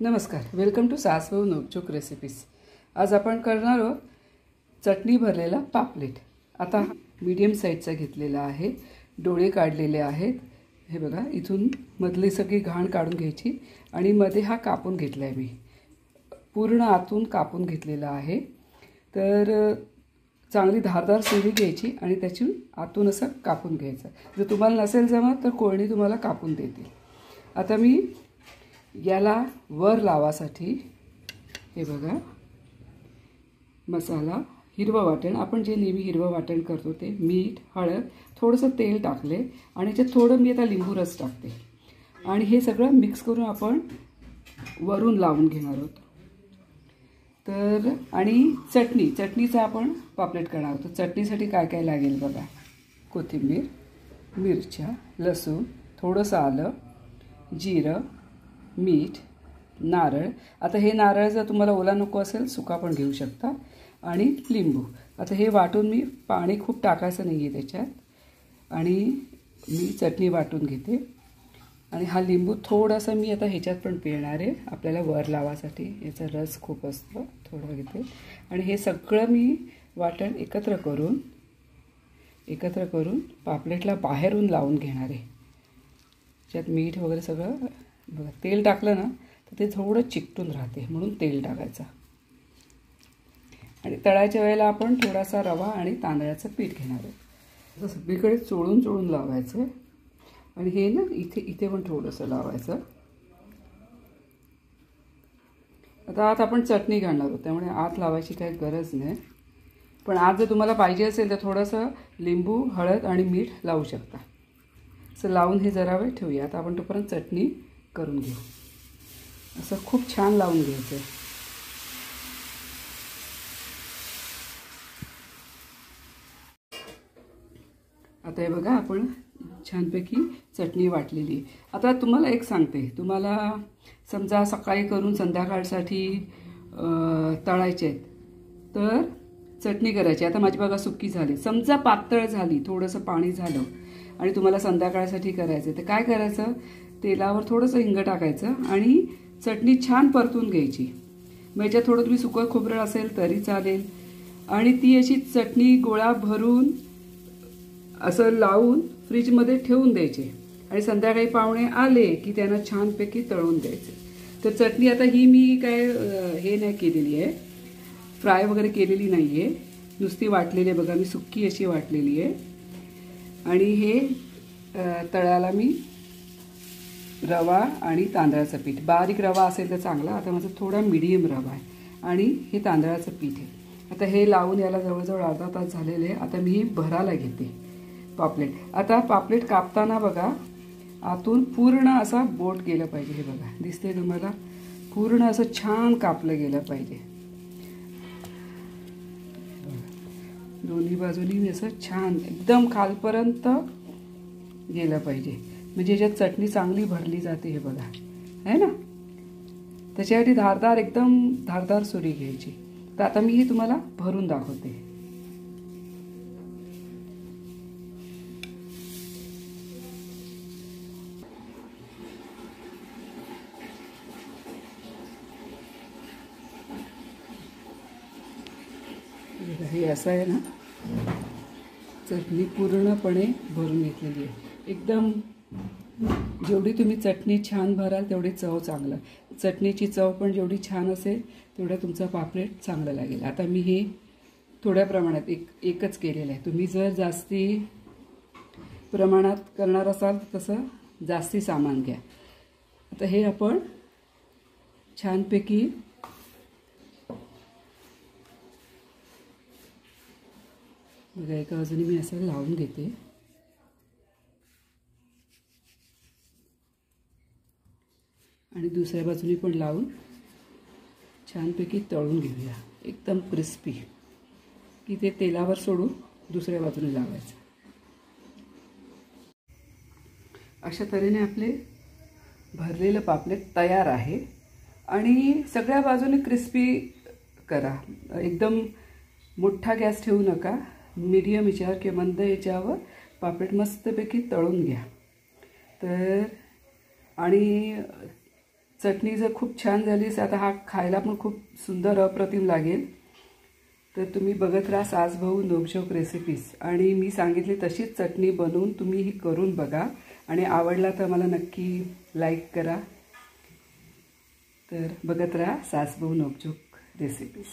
नमस्कार. Welcome to Sasbhau Nokchok recipes आज आपण करणार आहोत चटणी भरलेला पापलेट. आता मीडियम साईजचा घेतलेला आहे. डोळे काढलेले आहेत. हे बघा इथून मधली सगळी घाण काढून घ्यायची आणि मध्ये हा कापून घेतला आहे मी. पूर्ण आतून कापून घेतलेला आहे. तर चांगली धारदार सुरी घ्यायची आणि त्याची आतून असं कापून घ्यायचं. जर तुम्हाला नसेल जमत तर कोळणी तुम्हाला कापून देतील. आता मी याला वर लावासाठी हे बघा मसाला हिरवं वाटण. आपण जे नेहमी हिरवं वाटण करतो ते मीठ हळद थोडंसं तेल टाकले आणि याच्यात थोडं मी आता लिंबू रस टाकते. आणि हे सगळं मिक्स करून आपण वरून लावून घेणार आहोत. तर आणि चटणी चटणीचा आपण पापलेट करणार आहोत. चटणीसाठी काय काय लागेल बघा? कोथिंबीर मिरच्या लसूण थोडंसं आलं जिरं मीठ नारळ. आता हे नारळ जर तुम्हाला ओला नको असेल सुका पण घेऊ शकता. आणि लिंबू. आता हे वाटून मी पाणी खूप टाकायचं नाही आहे त्याच्यात. आणि मी चटणी वाटून घेते. आणि हा लिंबू थोडासा मी आता ह्याच्यात पण पिळणार आहे. आपल्याला वर लावासाठी. याचा रस खूप असतो. थोडा घेते. आणि हे सगळं मी वाटण एकत्र करून एकत्र करून पापलेटला बाहेरून लावून घेणार आहे. त्यात मीठ वगैरे सगळं बघा तेल टाकलं ना तर ते थोडं चिकटून राहते म्हणून तेल टाकायचं. आणि तळायच्या वेळेला आपण थोडासा रवा आणि तांदळाचं पीठ घेणार आहोत. असं सगळीकडे चोळून चोळून लावायचं. आणि हे ना इथे इथे पण थोडंसं लावायचं. आता आत आपण चटणी घालणार आहोत त्यामुळे आत लावायची काही गरज नाही. पण आज जर तुम्हाला पाहिजे असेल तर थोडंसं लिंबू हळद आणि मीठ लावू शकता. असं लावून हे जरा वेळ ठेवूया. आता आपण तोपर्यंत चटणी करून घेऊ. असं खूप छान लावून घ्यायचं. आहे आता हे बघा आपण छानपैकी चटणी वाटलेली आहे. आता तुम्हाला एक सांगते. तुम्हाला समजा सकाळी करून संध्याकाळसाठी तळायचे आहेत तर चटणी करायची. आता माझी बघा सुक्की झाली. समजा पातळ झाली थोडंसं पाणी झालं आणि तुम्हाला संध्याकाळसाठी करायचं तर काय करायचं? तेलावर थोडंसं हिंग टाकायचं आणि चटणी छान परतून घ्यायची. मग याच्यात थोडं तुम्ही सुकं खोबरं असेल तरी चालेल. आणि ती अशी चटणी गोळा भरून असं लावून फ्रीजमध्ये ठेवून द्यायचे. आणि संध्याकाळी पाहुणे आले की त्यांना छानपैकी तळून द्यायचे. तर चटणी आता ही मी काय हे नाही केलेली आहे. फ्राय वगैरे केलेली नाही आहे नुसती वाटलेली आहे बघा मी सुक्की अशी वाटलेली आहे. आणि हे अं, तळाला मी रवा आणि तांदळाचं पीठ. बारीक रवा असेल तर चांगला आता माझा थोडा मिडियम रवा आहे. आणि हे तांदळाचं पीठ आहे. आता हे लावून याला जवळजवळ अर्धा तास झालेले आहे. आता मी हे भरायला घेते पापलेट. आता पापलेट कापताना बघा आतून पूर्ण असा बोट गेलं पाहिजे. हे बघा दिसते तुम्हाला? पूर्ण असं छान कापलं गेलं पाहिजे. दोन्ही बाजूनी मी असं छान एकदम खालपर्यंत गेलं पाहिजे. म्हणजे याच्यात चटणी चांगली भरली जाते हे बघा. आहे ना? त्याच्यासाठी धारदार एकदम धारदार सुरी घ्यायची. तर आता मी ही तुम्हाला भरून दाखवते. हे असं आहे ना? चटणी पूर्णपणे भरून घेतलेली आहे. एकदम जेवढी तुम्ही चटणी छान भराल तेवढी चव चांगलं. चटणीची चव पण जेवढी छान असेल तेवढं तुमचं पापलेट चांगलं लागेल. आता मी हे थोड्या प्रमाणात एक एकच केलेलं आहे. तुम्ही जर जास्ती प्रमाणात करणार असाल तर तसं जास्ती सामान घ्या. आता हे आपण छानपैकी बघा एका बाजूने मी असं लावून घेते आणि दुसऱ्या बाजूने पण लावून छानपैकी तळून घेऊया. एकदम क्रिस्पी की ते तेलावर सोडून दुसऱ्या बाजूने लावायचं. अशा तऱ्हेने आपले भरलेलं पापलेट तयार आहे. आणि सगळ्या बाजूने क्रिस्पी करा. एकदम मोठा गॅस ठेवू नका. मीडियम ह्याच्यावर किंवा मंद ह्याच्यावर पापलेट मस्तपैकी तळून घ्या. तर आणि चटणी जर खूप छान झालीच आता हा खायला पण खूप सुंदर अप्रतिम लागेल. तर तुम्ही बघत राहा सासभाऊ नोकझोक रेसिपीज आणि मी सांगितली तशीच चटणी बनवून तुम्ही ही करून बघा. आणि आवडला तर मला नक्की लाईक करा. तर बघत राहा सासभाऊ नोकझोक रेसिपीज